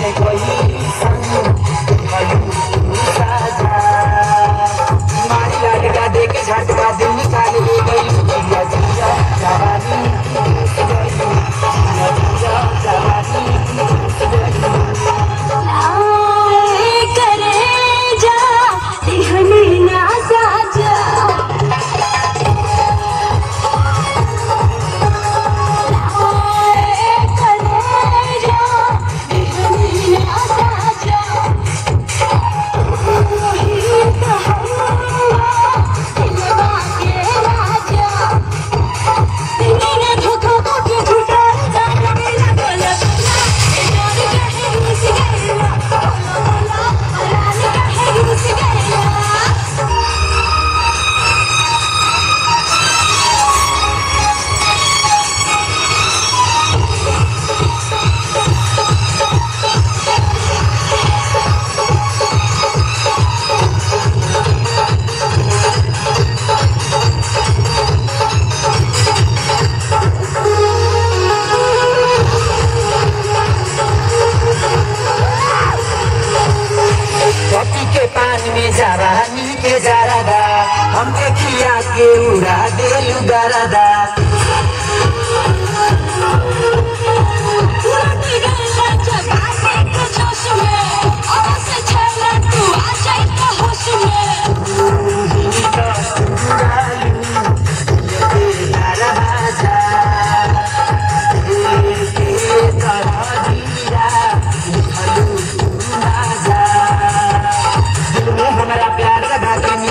take you जा रहा। हम देखिया के उड़ा देलू दा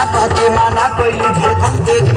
मना कह के मना कैली भर देख